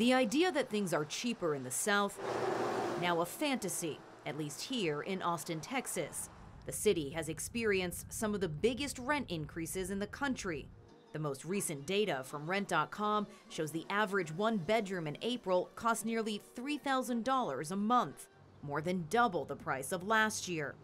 The idea that things are cheaper in the South, now a fantasy, at least here in Austin, Texas. The city has experienced some of the biggest rent increases in the country. The most recent data from Rent.com shows the average one bedroom in April cost nearly $3,000 a month, more than double the price of last year.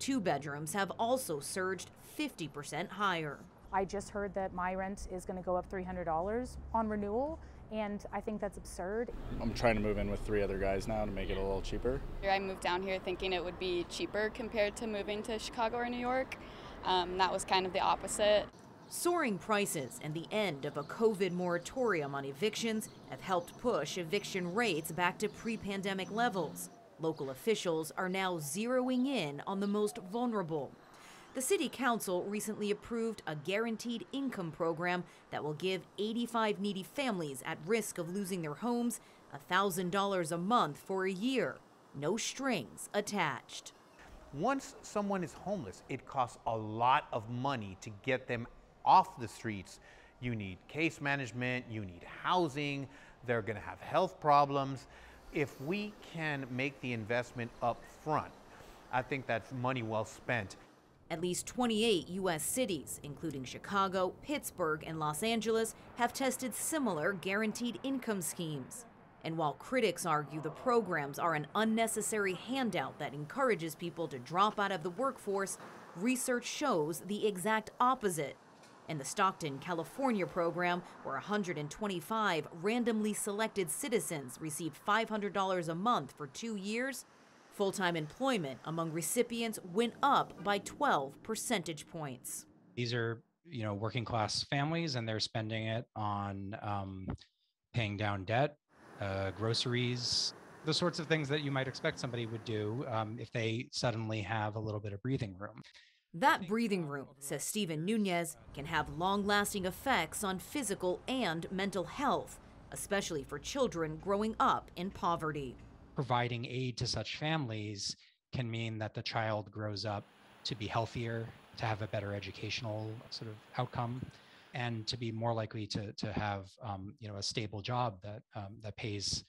Two bedrooms have also surged 50% higher. I just heard that my rent is going to go up $300 on renewal, and I think that's absurd. I'm trying to move in with three other guys now to make it a little cheaper. I moved down here thinking it would be cheaper compared to moving to Chicago or New York. Um, that was kind of the opposite. Soaring prices and the end of a COVID moratorium on evictions have helped push eviction rates back to pre pandemic levels. Local officials are now zeroing in on the most vulnerable. The City Council recently approved a guaranteed income program that will give 85 needy families at risk of losing their homes $1,000 a month for a year, no strings attached. Once someone is homeless, it costs a lot of money to get them off the streets. You need case management, you need housing, they're going to have health problems. If we can make the investment up front, I think that's money well spent. At least 28 U.S. cities, including Chicago, Pittsburgh, and Los Angeles, have tested similar guaranteed income schemes. And while critics argue the programs are an unnecessary handout that encourages people to drop out of the workforce, research shows the exact opposite. In the Stockton, California program, where 125 randomly selected citizens received $500 a month for two years, full time employment among recipients went up by 12 percentage points. These are, you know, working class families, and they're spending it on um, paying down debt, uh, groceries, the sorts of things that you might expect somebody would do um, if they suddenly have a little bit of breathing room. That breathing room, says Stephen Nunez, can have long lasting effects on physical and mental health, especially for children growing up in poverty. Providing aid to such families can mean that the child grows up to be healthier, to have a better educational sort of outcome, and to be more likely to, to have um, you know, a stable job that, um, that pays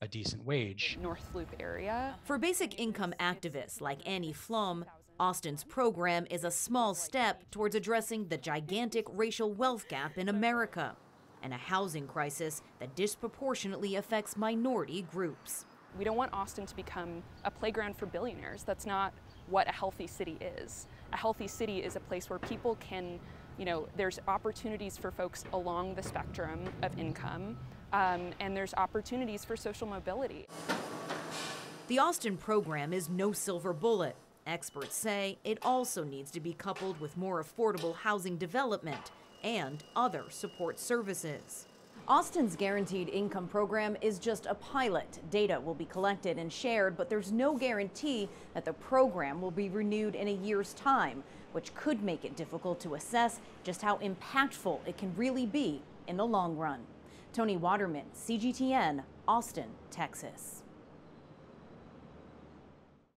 a decent wage. North Loop area. For basic income activists like Annie Flum, Austin's program is a small step towards addressing the gigantic racial wealth gap in America and a housing crisis that disproportionately affects minority groups. We don't want Austin to become a playground for billionaires. That's not what a healthy city is. A healthy city is a place where people can, you know, there's opportunities for folks along the spectrum of income, um, and there's opportunities for social mobility. The Austin program is no silver bullet. Experts say it also needs to be coupled with more affordable housing development and other support services. Austin's guaranteed income program is just a pilot. Data will be collected and shared, but there's no guarantee that the program will be renewed in a year's time, which could make it difficult to assess just how impactful it can really be in the long run. Toni Waterman, CGTN, Austin, Texas.